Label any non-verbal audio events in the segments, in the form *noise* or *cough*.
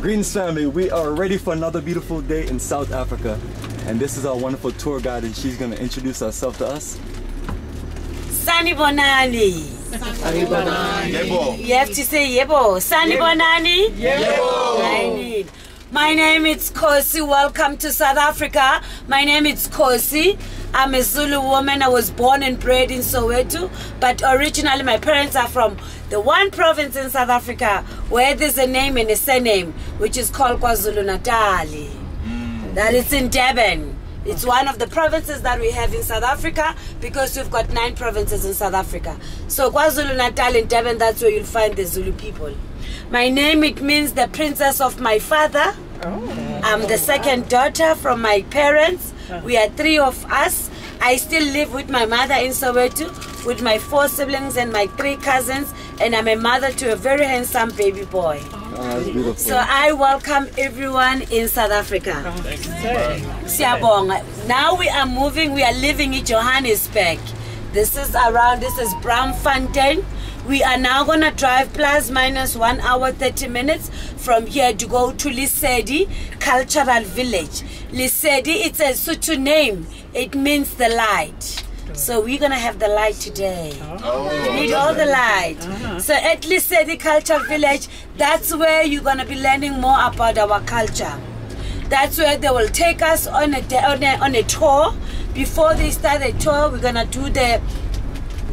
Greetings, family. We are ready for another beautiful day in South Africa. And this is our wonderful tour guide, and she's going to introduce herself to us. Sanibonani. Yebo. You have to say yebo. Sanibonani. Yebo. I need. My name is Khosi. Welcome to South Africa. My name is Khosi. I'm a Zulu woman. I was born and bred in Soweto, but originally my parents are from the one province in South Africa where there's a name and a surname, which is called KwaZulu Natal. Mm. That is in Durban. It's one of the provinces that we have in South Africa because we've got nine provinces in South Africa. So KwaZulu Natal and Durban, that's where you'll find the Zulu people. My name it means the princess of my father. I'm the second daughter from my parents. We are three of us. I still live with my mother in Soweto, with my four siblings and my three cousins, and I'm a mother to a very handsome baby boy. Oh, oh that's. So I welcome everyone in South Africa. Siyabonga. Now we are moving, we are living in Johannesburg. This is around, this is Braamfontein. We are now gonna drive plus minus one hour 30 minutes from here to go to Lesedi Cultural Village. Lesedi, it's a Sotho name. It means the light. So we're gonna have the light today. Oh. We need all the light. Uh-huh. So at Lesedi Cultural Village, that's where you're gonna be learning more about our culture. That's where they will take us on a, on a on a tour. Before they start the tour, we're gonna do the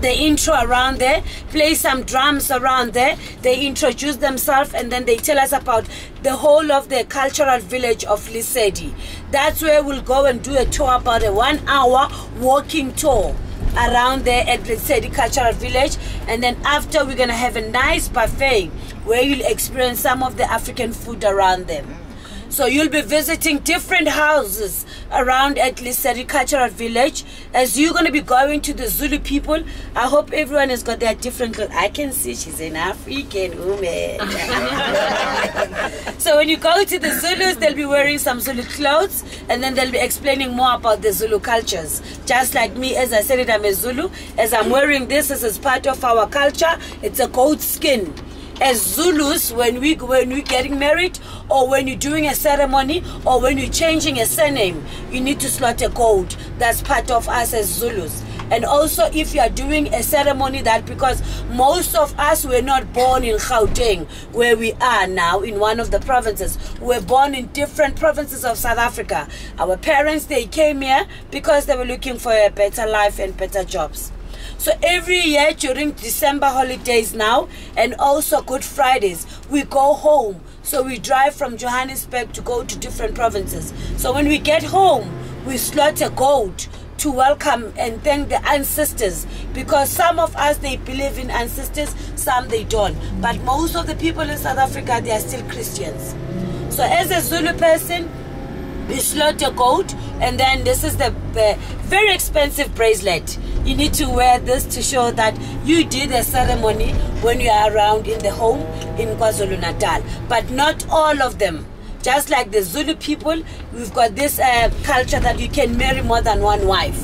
the intro around there, play some drums around there. They introduce themselves and then they tell us about the whole of the cultural village of Lesedi. That's where we'll go and do a tour about a one hour walking tour around there at Lesedi Cultural Village. And then after, we're gonna have a nice buffet where you'll experience some of the African food around them. So you'll be visiting different houses around at Lesedi Cultural Village. As you're going to be going to the Zulu people, I hope everyone has got their different clothes. I can see she's an African woman. *laughs* so when you go to the Zulus, they'll be wearing some Zulu clothes and then they'll be explaining more about the Zulu cultures. Just like me, as I said it, I'm a Zulu. As I'm wearing this, this is part of our culture. It's a goat skin as Zulus when we when we're getting married or when you're doing a ceremony or when you're changing a surname, you need to slaughter goat. That's part of us as Zulus. And also if you are doing a ceremony that because most of us were not born in Gauteng where we are now in one of the provinces. We're born in different provinces of South Africa. Our parents they came here because they were looking for a better life and better jobs. So every year during December holidays now and also Good Fridays, we go home. So we drive from Johannesburg to go to different provinces. So when we get home, we slaughter goat to welcome and thank the ancestors because some of us they believe in ancestors, some they don't. But most of the people in South Africa they are still Christians. So as a Zulu person, you slaughter goat and then this is the, the very expensive bracelet you need to wear this to show that you did a ceremony when you are around in the home in kwazulu-natal. But not all of them. Just like the zulu people we've got this uh, culture that you can marry more than one wife.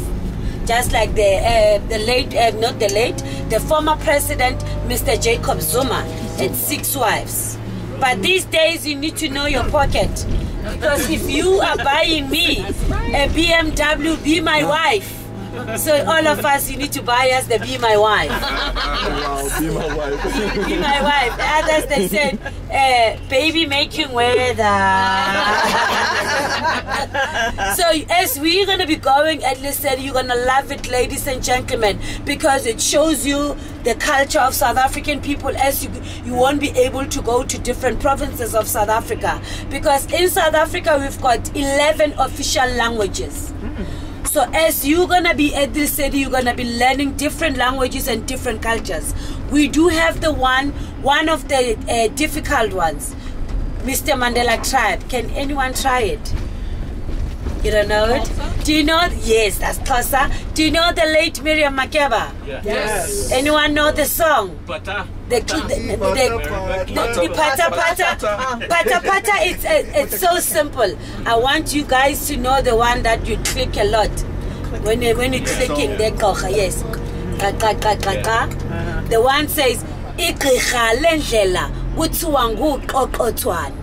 Just like the uh, the late uh, not the late the former president mr jacob zuma had six wives. But these days you need to know your pocket. Because if you are buying me a bmw be my wife so all of us you need to buy us the be my wife Wow, be my wife. be my wife. The others they said, uh, baby making weather. so as we're gonna be going, at Lesedi you're gonna love it, ladies and gentlemen, because it shows you the culture of South African people as you you won't be able to go to different provinces of South Africa. Because in South Africa we've got eleven official languages. So as you're gonna be at this city, you're gonna be learning different languages and different cultures. We do have the one, one of the uh, difficult ones, Mr. Mandela tribe. Can anyone try it? You don't know it? Do you know? Yes, that's Xhosa. Do you know the late Miriam Makeba? Yes. Anyone know the song? Pata. The, the, the, pata pata pata pata it's uh, it's so simple i want you guys to know the one that you click a lot when you when you're clicking the kocha yes Ka, ka, ka, ka, ka. the one says igqirha lendlela kuthiwa nguqoqothwane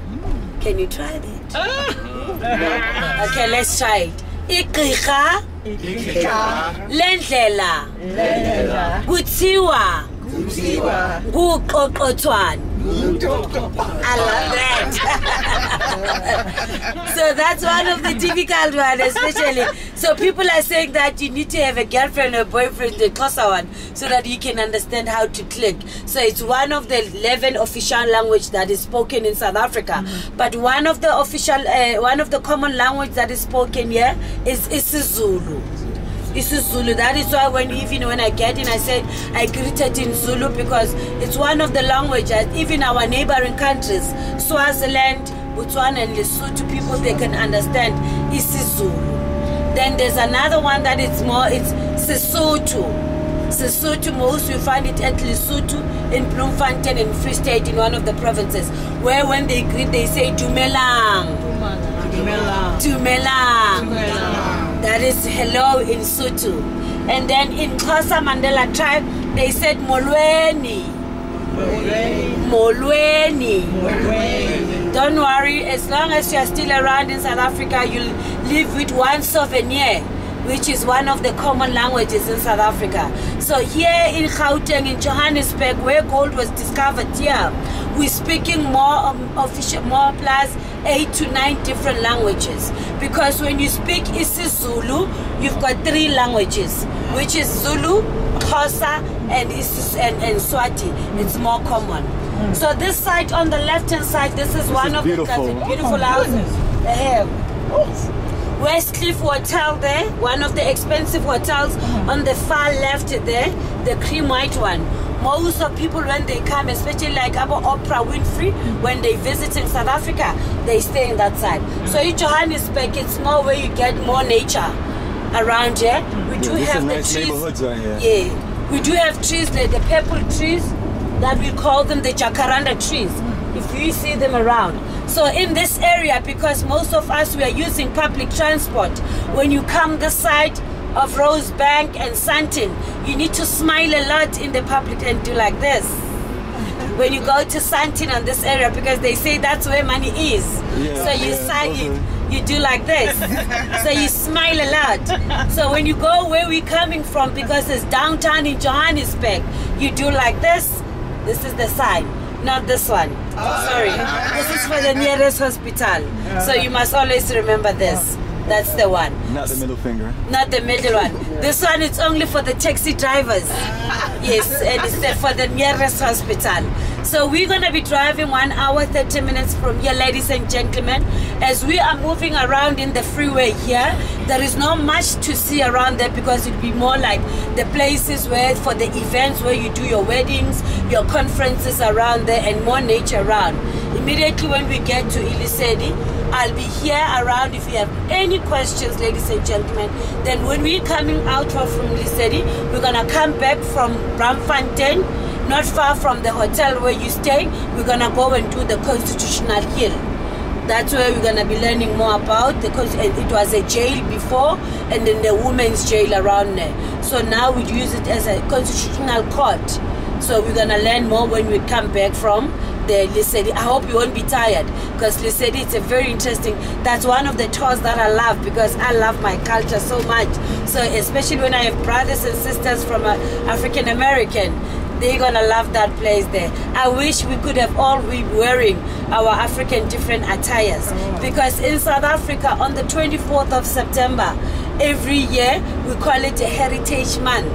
Can you try that? *laughs* okay, let's try. It. Igqirha. Lendlela. Kuthiwa. Nguqoqothwane. I love that. *laughs* so that's one of the difficult one, especially. So people are saying that you need to have a girlfriend or boyfriend, the Xhosa one, so that you can understand how to click. So it's one of the 11 official language that is spoken in South Africa. But one of the official, uh, one of the common language that is spoken here is isiZulu. isiZulu. That is why when even when I get in, I said I greeted in Zulu because it's one of the languages. Even our neighboring countries, Swaziland, Botswana, and Lesotho, people they can understand isiZulu. Then there's another one that it's more it's Sesotho. Sesotho, most you find it at Lesotho, in Bloemfontein, in Free State, in one of the provinces, where when they greet, they say Dumelang. Dumelang. That is hello in Sotho. And then in Xhosa Mandela tribe, they said Molweni. Molweni. Molweni. Don't worry, as long as you are still around in South Africa, you'll live with one souvenir, which is one of the common languages in South Africa. So here in Gauteng, in Johannesburg, where gold was discovered here, we're speaking more um, official, more plus eight to nine different languages. Because when you speak isiZulu, you've got three languages, which is Zulu, Xhosa, and, and, and Swati. It's more common. So this side on the left-hand side, this is one is of beautiful. the beautiful houses. They have. Westcliff Hotel there, one of the expensive hotels on the far left there, the cream white one. Most of people when they come, especially like about Oprah Winfrey, when they visit in South Africa, they stay in that side. So in Johannesburg, it's more where you get more nature around here. Mm. We do Yeah, these are have the nice trees. neighborhoods right here. Yeah, we do have trees like the purple trees that we call them the jacaranda trees. Mm. If you see them around. So in this area, because most of us we are using public transport, when you come this side of Rosebank and Sandton, you need to smile a lot in the public and do like this. *laughs* When you go to Sandton on this area, because they say that's where money is. Yeah, so you yeah, sign okay. it you do like this. so you smile a lot. So when you go where we're coming from, because it's downtown in Johannesburg, you do like this. This is the sign, not this one. Sorry. This is for the nearest hospital. So you must always remember this. That's the one. Not the middle finger. Not the middle one. This one is only for the taxi drivers. Yes, and it's for the nearest hospital. So we're gonna be driving one hour, 30 minutes from here, ladies and gentlemen. As we are moving around in the freeway here, there is not much to see around there because it'd be more like the places where for the events where you do your weddings, your conferences around there, and more nature around. Immediately when we get to Ilisedi, I'll be here around if you have any questions, ladies and gentlemen. Then when we're coming out from Lesedi, we're gonna come back from Braamfontein, not far from the hotel where you stay. We're gonna go and do the Constitutional Hill. That's where we're gonna be learning more about because it was a jail before and then the women's jail around there. So now we use it as a constitutional court. So we're gonna learn more when we come back from the Lesedi. I hope you won't be tired because Lesedi it's a very interesting. That's one of the tours that I love because I love my culture so much. So especially when I have brothers and sisters from uh, African American, they're gonna love that place there. I wish we could have all be wearing our African different attires because in South Africa on the 24th of September every year we call it a Heritage Month.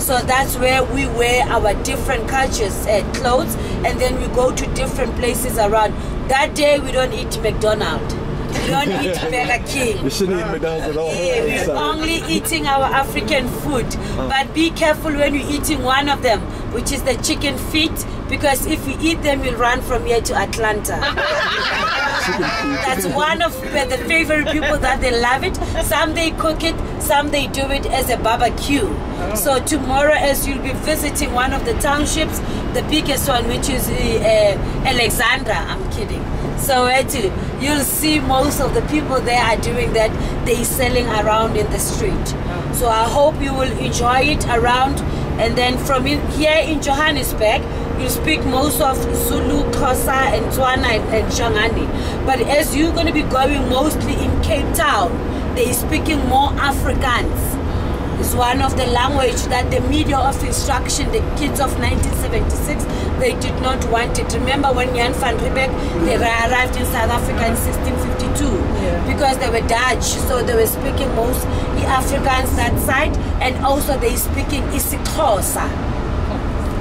So that's where we wear our different cultures uh, clothes and then we go to different places around. That day we don't eat McDonald's. We don't eat *laughs* Burger King. You shouldn't eat McDonald's at all. Yeah, we're Sorry. only eating our African food. But be careful when you're eating one of them, which is the chicken feet, because if you eat them, you'll run from here to Atlanta. *laughs* That's one of the favorite people that they love it. Some they cook it, some they do it as a barbecue. So tomorrow, as you'll be visiting one of the townships, the biggest one, which is uh, uh, Alexandra, I'm kidding. So actually, you'll see most of the people there are doing that. They selling around in the street. So I hope you will enjoy it around. And then from here in Johannesburg, you speak most of Zulu, Xhosa, and Tswana and, and Shangani. But as you're going to be going mostly in Cape Town, they're speaking more Afrikaans. It's one of the language that the media of instruction, the kids of 1976, they did not want it. Remember when Jan van Riebeeck, they arrived in South Africa in 1652 Yeah. because they were Dutch, so they were speaking most Afrikaans that side, and also they speaking isiXhosa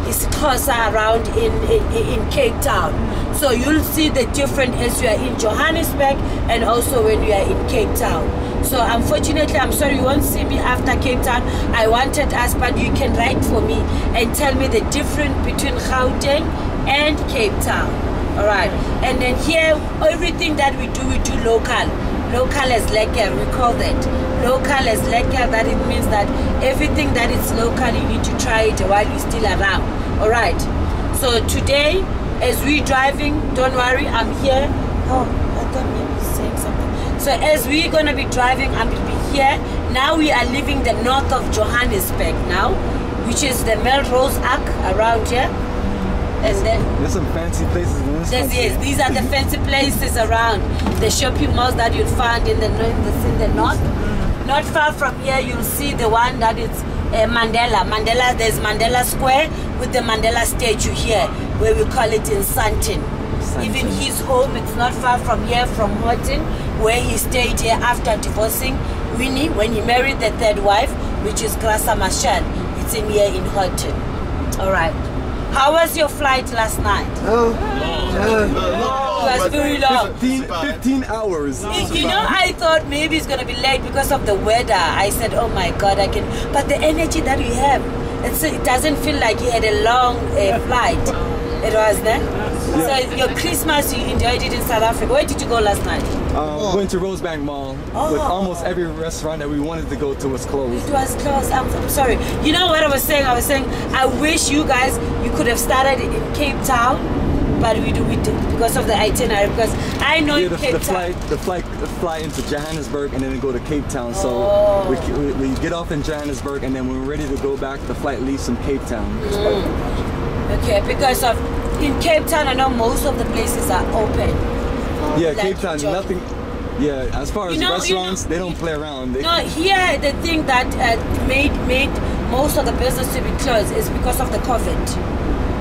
isiXhosa around in, in, in Cape Town. So you'll see the difference as you are in Johannesburg and also when you are in Cape Town. So unfortunately, I'm sorry you won't see me after Cape Town. I wanted us, but you can write for me and tell me the difference between Gauteng and Cape Town. All right. And then here, everything that we do, we do local. Local as lekker, we call that. Local as lekker, that it means that everything that is local, you need to try it while you're still around. All right. So today, as we driving, don't worry, I'm here. Oh, I thought maybe you saying something. So as we're gonna be driving, I'm gonna be here. Now we are leaving the north of Johannesburg now, which is the Melrose Arch around here. And then There's some fancy places in this Yes, yes, these are the *laughs* fancy places around the shopping malls that you'll find in the in the, in the north. Not far from here, you'll see the one that is uh, Mandela. Mandela, there's Mandela Square with the Mandela statue here, where we call it in Santin. Sandton. Even his home, it's not far from here, from Houghton, where he stayed here after divorcing Winnie when he married the third wife, which is Graça Machel. It's in here in Houghton. All right. How was your flight last night? It was very long. 15, 15 hours. You know, I thought maybe it's gonna be late because of the weather. I said, "Oh my God, I can." But the energy that we have, it's, it doesn't feel like you had a long uh, flight. It was there. So your Christmas, you enjoyed it in South Africa. Where did you go last night? Um, went to Rosebank Mall, Oh. but almost every restaurant that we wanted to go to was closed. It was closed. I'm, I'm sorry. You know what I was saying? I was saying I wish you guys you could have started in Cape Town, but we do we did because of the itinerary. Because I know Yeah, the, Cape the Town. flight, the flight, the flight into Johannesburg, and then go to Cape Town. So Oh. we, we, we get off in Johannesburg, and then when we're ready to go back, the flight leaves from Cape Town. Okay, because of in Cape Town, I know most of the places are open. Yeah, Like Cape Town, enjoy- nothing. Yeah, as far as You know- you restaurants, know- they don't play around. They, No, here the thing that uh, made made most of the business to be closed is because of the COVID.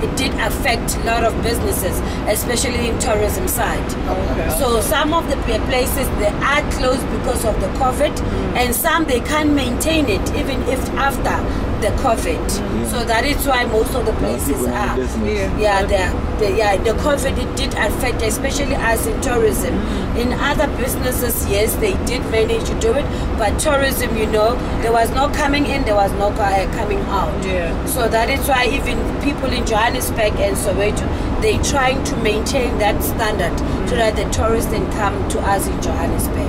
It did affect a lot of businesses, especially in tourism side. Okay. So some of the places they are closed because of the COVID, and some they can't maintain it even if after the COVID. So that is why most of the a lot of places people are. Yeah. Yeah, the, the yeah the COVID it did affect, especially us in tourism. In other businesses, yes, they did manage to do it, but tourism, you know, there was no coming in, there was no uh, coming out. Yeah. So that is why even people in Johannesburg and Soweto, they trying to maintain that standard so that the tourists can come to us in Johannesburg.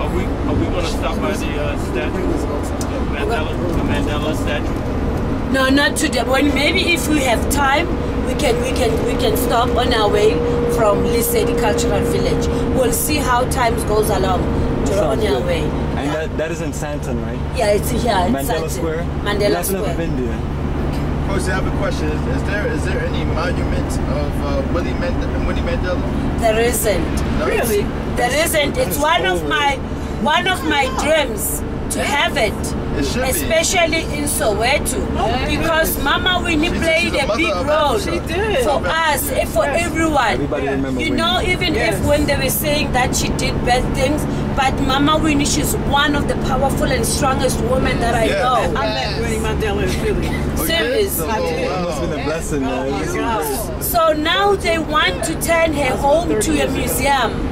Are we are we gonna stop by the uh, statue? The Mandela, the Mandela statue? No, not today. When maybe if we have time, we can we can we can stop on our way from Lesedi Cultural Village. We'll see how time goes along to on Sounds our way. And that, that is in Sandton, right? Yeah, it's here. It's Mandela Sandton. Square. Mandela That's never Square. been there. Coach, I have a question. Is, is there is there any monument of uh, Willie, Mand- Winnie Mandela? There isn't. No? Really? There isn't. It's one of my one of my dreams to have it. It should be. Especially in Soweto, because Mama Winnie She's- played a a big role She did. for us, eh, for everyone. Everybody You when- know, even Yes. if when they were saying that she did bad things, but Mama Winnie, she's one of the powerful and strongest women that I Yeah. know. I met Winnie Mandela in Philly. *laughs* Oh, Serious. I Oh, did. That must have been a wow. blessing, man. Oh my This is God. great. So now they want to turn her home to a museum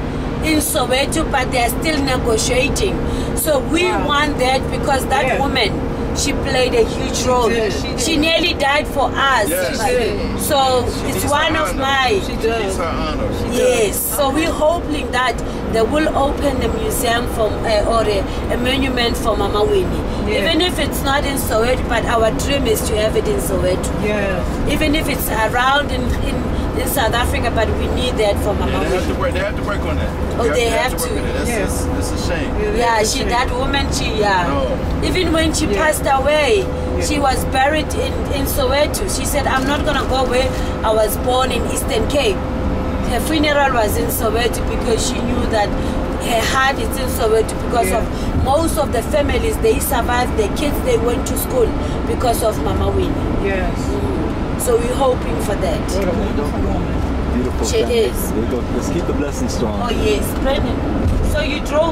in Soweto, but they are still negotiating. So we Wow. want that because that Yeah. woman, she played a huge role. did, she did. She nearly died for us. Yes. She did. So it's one her of honor. my She It's does. her honor. Yes, so we're hoping that they will open the museum for, uh, or a, a monument for Mama Winnie. Yeah. Even if it's not in Soweto, but our dream is to have it in Soweto. Yeah. Even if it's around in, in in South Africa, but we need that for Yeah, Mama they have to work. They have to work on that. Oh, they have work to. on it. That's, Yes. that's, that's a shame. Yeah, she that woman she yeah. Oh. Even when she Yeah. passed away, she was buried in, in Soweto. She said, I'm not gonna go where I was born in Eastern Cape. Her funeral was in Soweto because she knew that her heart is in Soweto because Yeah. of most of the families they survived, the kids they went to school because of Mama Winnie. Yes. So we're hoping for that. What a wonderful woman. Beautiful She family. is. There you go. Let's keep the blessing strong. Oh yes, Brennan. So you drove